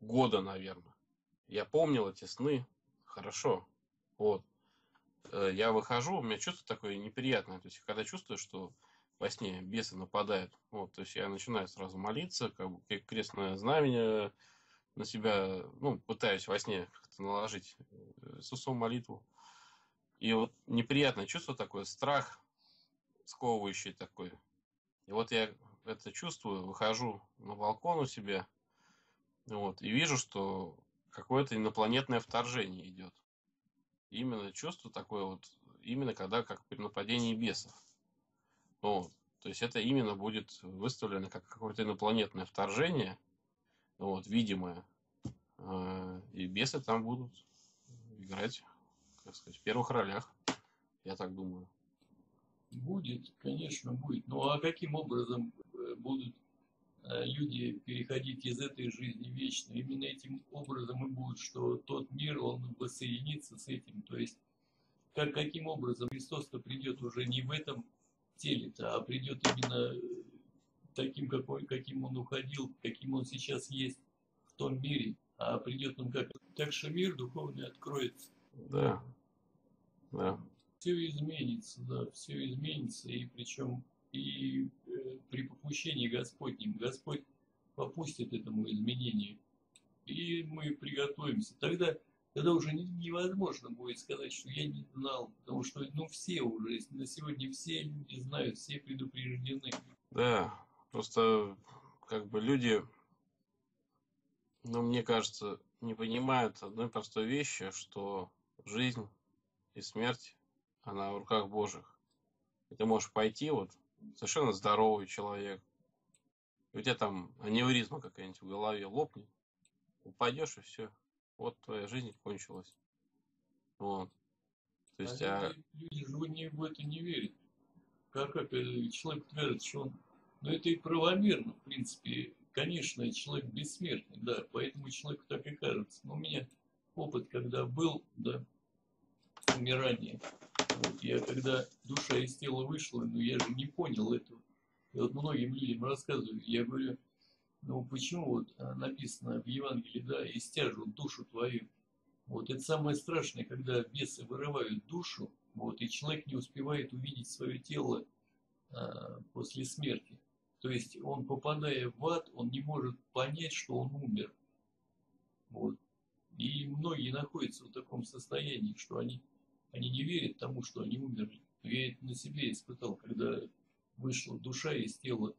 года, наверное. Я помнил эти сны хорошо. Вот. Э, я выхожу, у меня чувство такое неприятное. То есть, когда чувствую, что во сне бесы нападают, вот, то есть я начинаю сразу молиться, как бы крестное знамение на себя, ну, пытаюсь во сне как-то наложить э, с усом молитву. И вот неприятное чувство такое, страх сковывающий такой. И вот я это чувствую, выхожу на балкон у себя, вот, и вижу, что какое-то инопланетное вторжение идет именно чувство такое вот, именно когда как при нападении бесов. Вот. То есть это именно будет выставлено как какое-то инопланетное вторжение, вот, видимое. А, и бесы там будут играть, как сказать, в первых ролях, я так думаю. Будет, конечно, будет. Ну а каким образом э, будут э, люди переходить из этой жизни вечно. Именно этим образом и будет, что тот мир, он воссоединится с этим. То есть, как, каким образом Христос-то придет уже не в этом теле-то, а придет именно таким, какой, каким он уходил, каким он сейчас есть в том мире, а придет он как... Так что мир духовный откроется. Да, да. Все изменится, да, все изменится, и причем и э, при попущении Господнем Господь попустит этому изменению, и мы приготовимся. Тогда, тогда уже невозможно будет сказать, что я не знал, потому что ну, все уже, на сегодня все люди знают, все предупреждены. Да, просто как бы люди, ну, мне кажется, не понимают одной простой вещи, что жизнь и смерть, она в руках Божьих. И ты можешь пойти вот совершенно здоровый человек. И у тебя там аневризма какая-нибудь в голове лопнет, упадешь и все. Вот твоя жизнь кончилась. Вот. То есть, а, а... люди же не, в это не верят. Как, как человек твердит, что он... Но это и правомерно, в принципе. Конечно, человек бессмертный, да, поэтому человеку так и кажется. Но у меня опыт, когда был, да, умирание, вот я когда душа из тела вышла, ну я же не понял этого. И вот многим людям рассказываю, я говорю, ну почему вот а, написано в Евангелии, да, истяжут душу твою. Вот это самое страшное, когда бесы вырывают душу, вот, и человек не успевает увидеть свое тело а, после смерти. То есть он, попадая в ад, он не может понять, что он умер. Вот. И многие находятся в таком состоянии, что они они не верят тому, что они умерли. Я это на себе испытал, когда вышла душа из тела.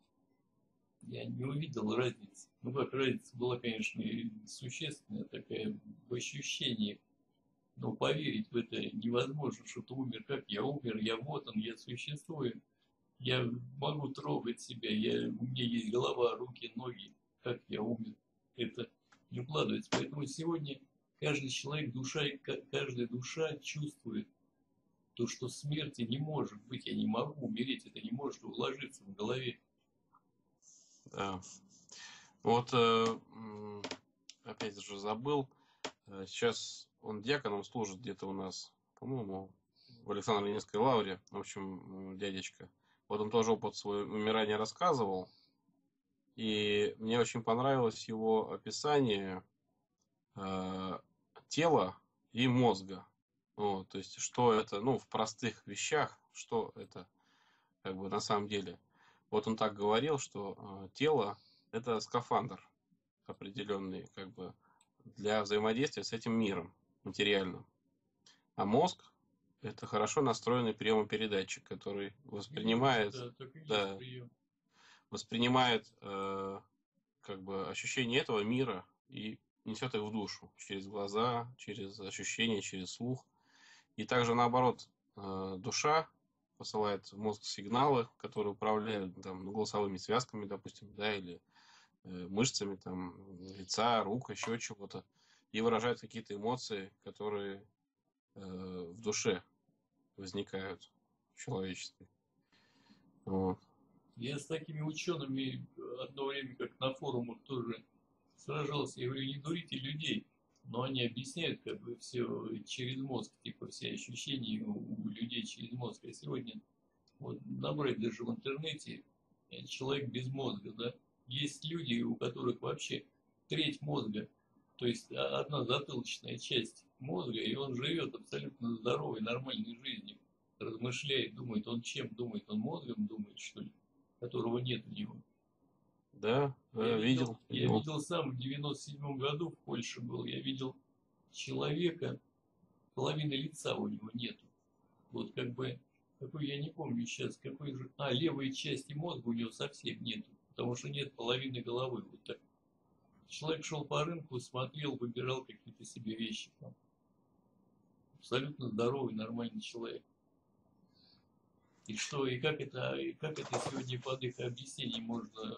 Я не увидел разницы. Ну как, разница была, конечно, существенная такая в ощущении. Но поверить в это невозможно, что ты умер. Как я умер? Я вот он, я существую. Я могу трогать себя, я, у меня есть голова, руки, ноги. Как я умер? Это не укладывается. Поэтому сегодня каждый человек, душа, каждая душа чувствует то, что смерти не может быть, я не могу умереть, это не может уложиться в голове. Да. Вот, э, опять же, забыл, э, сейчас он дьяконом служит где-то у нас, по-моему, в Александро-Невской лавре, в общем, дядечка. Вот он тоже опыт свой умирания рассказывал, и мне очень понравилось его описание э, тела и мозга. Вот, то есть, что это, ну, в простых вещах, что это, как бы, на самом деле. Вот он так говорил, что э, тело – это скафандр определенный, как бы, для взаимодействия с этим миром материальным. А мозг – это хорошо настроенный приемопередатчик, который воспринимает, да, да, воспринимает э, как бы ощущение этого мира и несет их в душу через глаза, через ощущения, через слух. И также наоборот, э, душа посылает в мозг сигналы, которые управляют там, голосовыми связками, допустим, да, или э, мышцами там, лица, рук, еще чего-то, и выражают какие-то эмоции, которые э, в душе возникают человеческой. Вот. Я с такими учеными одно время, как на форумах тоже сражался, я говорю, не дурите людей но они объясняют как бы все через мозг, типа все ощущения у людей через мозг. А сегодня вот набрать даже в интернете э, человек без мозга, да, есть люди, у которых вообще треть мозга, то есть одна затылочная часть мозга, и он живет абсолютно здоровой, нормальной жизнью, размышляет, думает, он чем думает, он мозгом думает, что ли, которого нет у него. Да, я видел. Я видел сам в 97 году в Польше был, я видел человека, половины лица у него нету. Вот как бы, какой я не помню сейчас, какой же, а, левой части мозга у него совсем нету, потому что нет половины головы. Вот так. Человек шел по рынку, смотрел, выбирал какие-то себе вещи. Абсолютно здоровый, нормальный человек. И что, и как это, и как это сегодня под их объяснением можно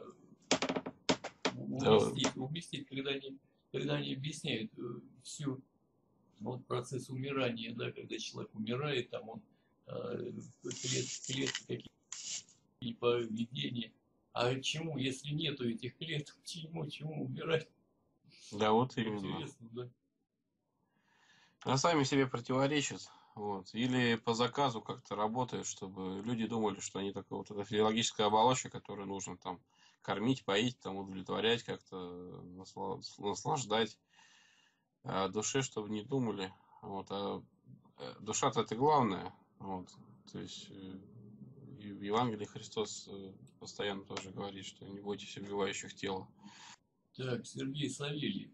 уместить, уместить когда, они, когда они объясняют э, всю вот процесс умирания, да, когда человек умирает, там он э, клет, клетки какие поведения. А чему, если нету этих клеток, <laughs> чему, чему умирать? Да, вот именно. Интересно, да. А сами себе противоречат. Вот. Или по заказу как-то работают, чтобы люди думали, что они такая вот эта физиологическая оболочка, которую нужно там кормить, поить, там, удовлетворять, как-то наслаждать. А душе, чтобы не думали. Вот, а э, душа-то это главное. Вот, то есть э, в Евангелии Христос э, постоянно тоже говорит, что не бойтесь убивающих тела. Так, Сергей Савельев.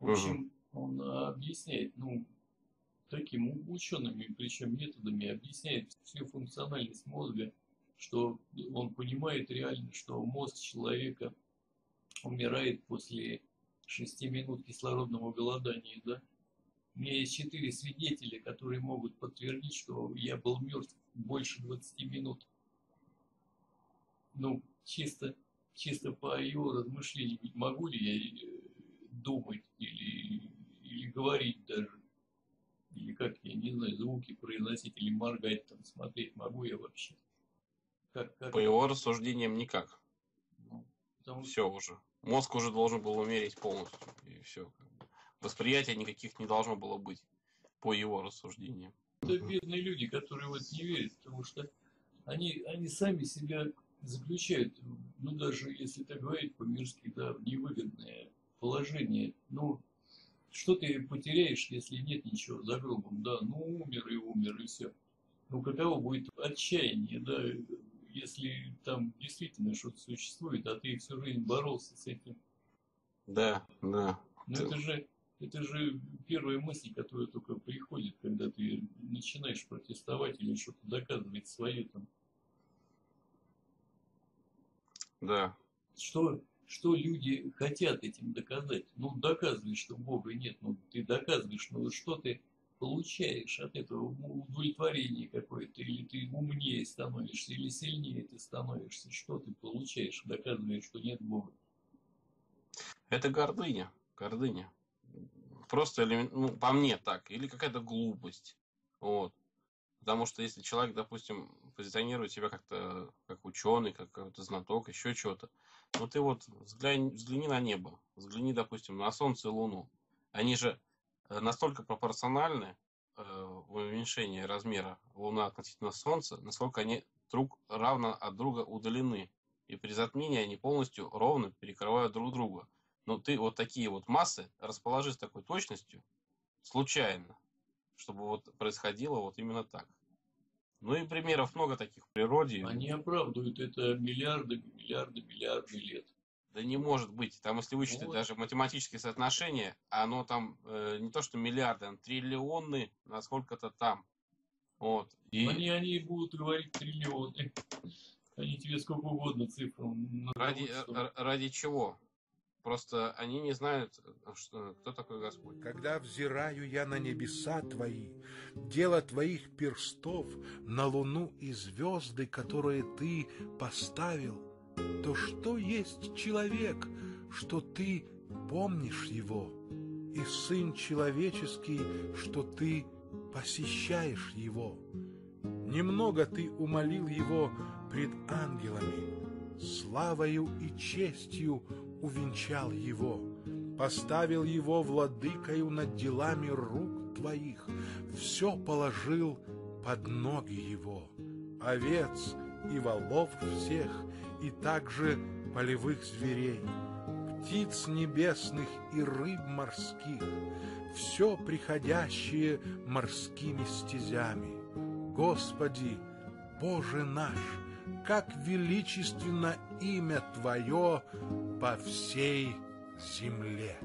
В общем, он объясняет, ну, таким учеными, причем методами, объясняет всю функциональность мозга что он понимает реально, что мозг человека умирает после 6 минут кислородного голодания, да? У меня есть четыре свидетеля, которые могут подтвердить, что я был мертв больше 20 минут. Ну, чисто, чисто по его размышлениям, могу ли я э, думать или, или говорить даже, не знаю, звуки произносить, или моргать, там, смотреть, могу я вообще. Как, как... По его рассуждениям никак. Ну, потому... Все уже. Мозг уже должен был умереть полностью. И все. Восприятия никаких не должно было быть. По его рассуждениям. Это бедные люди, которые в это не верят, потому что они, они сами себя заключают, ну даже если так говорить по-мирски, да, в невыгодное положение. Ну, что ты потеряешь, если нет ничего за гробом, да, ну умер и умер, и все. Ну каково будет отчаяние, да, если там действительно что-то существует, а ты всю жизнь боролся с этим. Да, да. Ну это же, Это же первая мысль, которая только приходит, когда ты начинаешь протестовать или что-то доказывать свое там. Да. Что, что люди хотят этим доказать? Ну, доказывай, что Бога нет. Ну, ты доказываешь, ну, что ты получаешь от этого удовлетворение какое-то, или ты умнее становишься, или сильнее ты становишься, что ты получаешь, доказывая, что нет Бога. Это гордыня, гордыня. Просто, ну, по мне так, или какая-то глупость. Вот. Потому что если человек, допустим, позиционирует себя как-то как ученый, как какой-то знаток, еще что-то, ну ты вот взгляни, взгляни на небо, взгляни, допустим, на Солнце и Луну. Они же Э, настолько пропорциональны э, в размера Луны относительно Солнца, насколько они друг равно от друга удалены. И при затмении они полностью ровно перекрывают друг друга. Но ты вот такие вот массы расположи с такой точностью случайно, чтобы вот происходило вот именно так. Ну и примеров много таких в природе. Они оправдывают это миллиарды, миллиарды, миллиарды лет. Да не может быть. Там, если вычислить вот. даже математические соотношения, оно там э, не то что миллиарды, а триллионы на сколько-то там. Вот. И... Они, они будут говорить триллионы. Они тебе сколько угодно цифр. Ради, э, ради чего? Просто они не знают, что, кто такой Господь. Когда взираю я на небеса Твои, дело Твоих перстов, на луну и звезды, которые Ты поставил, то что есть человек, что ты помнишь его, и сын человеческий, что ты посещаешь его? Немного ты умолил его пред ангелами, славою и честью увенчал его, поставил его владыкою над делами рук твоих, все положил под ноги его, овец и волов всех — и также полевых зверей, птиц небесных и рыб морских, все приходящее морскими стезями. Господи, Боже наш, как величественно имя Твое по всей земле!